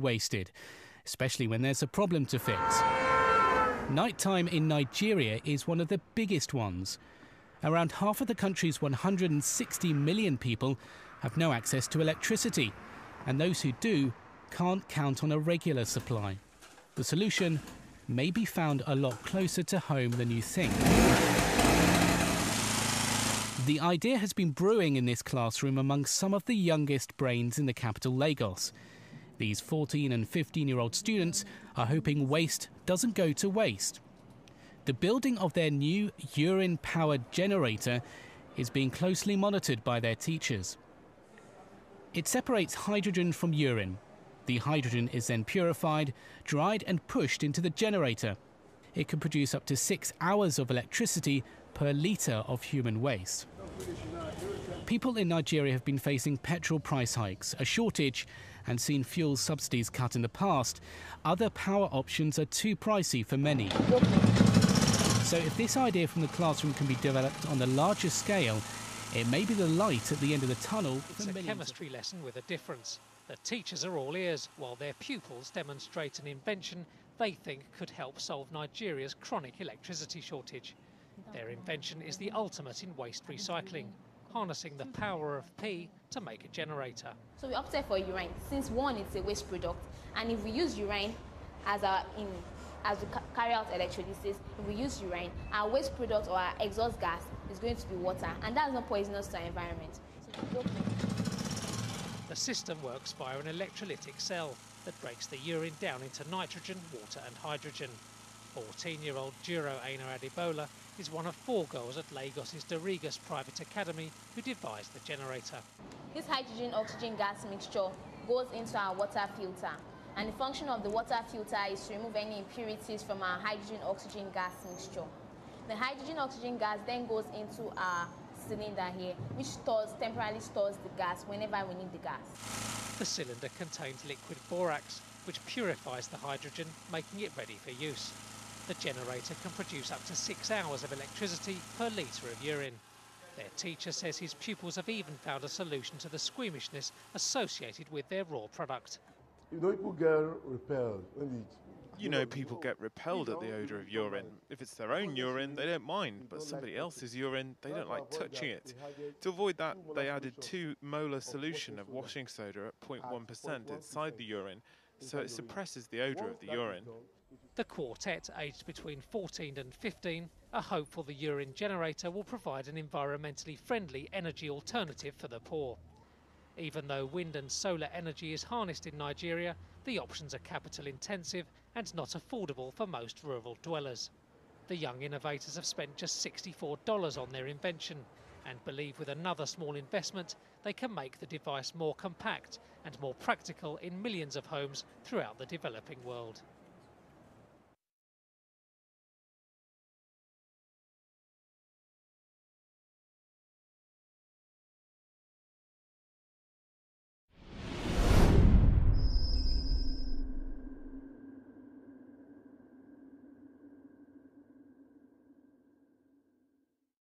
wasted, especially when there's a problem to fix. Nighttime in Nigeria is one of the biggest ones. Around half of the country's 160 million people have no access to electricity, and those who do can't count on a regular supply. The solution may be found a lot closer to home than you think. The idea has been brewing in this classroom among some of the youngest brains in the capital, Lagos. These 14 and 15 year old students are hoping waste doesn't go to waste. The building of their new urine powered generator is being closely monitored by their teachers. It separates hydrogen from urine. The hydrogen is then purified, dried, and pushed into the generator. It can produce up to six hours of electricity per litre of human waste. People in Nigeria have been facing petrol price hikes, a shortage, and seen fuel subsidies cut in the past. Other power options are too pricey for many. So, if this idea from the classroom can be developed on a larger scale, it may be the light at the end of the tunnel. It's a chemistry lesson with a difference. The teachers are all ears, while their pupils demonstrate an invention they think could help solve Nigeria's chronic electricity shortage. Their invention is the ultimate in waste recycling, harnessing the power of P to make a generator. So we opted for urine since one it's a waste product, and if we use urine as our in as we carry out electrolysis, if we use urine, our waste product or our exhaust gas is going to be water, and that's not poisonous to our environment. So the system works via an electrolytic cell that breaks the urine down into nitrogen, water and hydrogen. 14-year-old Juro Aina Adebola is one of four girls at Lagos's Doregos Private Academy who devised the generator. This hydrogen-oxygen gas mixture goes into our water filter and the function of the water filter is to remove any impurities from our hydrogen-oxygen gas mixture. The hydrogen-oxygen gas then goes into our cylinder here, which stores temporarily stores the gas whenever we need the gas. The cylinder contains liquid borax, which purifies the hydrogen, making it ready for use. The generator can produce up to six hours of electricity per litre of urine. Their teacher says his pupils have even found a solution to the squeamishness associated with their raw product. You know, people get repelled when they you know, people get repelled at the odour of urine. If it's their own urine, they don't mind, but somebody else's urine, they don't like touching it. To avoid that, they added 2 molar solution of washing soda at 0.1% inside the urine, so it suppresses the odour of the urine. The quartet, aged between 14 and 15, are hopeful the urine generator will provide an environmentally friendly energy alternative for the poor. Even though wind and solar energy is harnessed in Nigeria, the options are capital intensive and not affordable for most rural dwellers. The young innovators have spent just $64 on their invention and believe with another small investment they can make the device more compact and more practical in millions of homes throughout the developing world.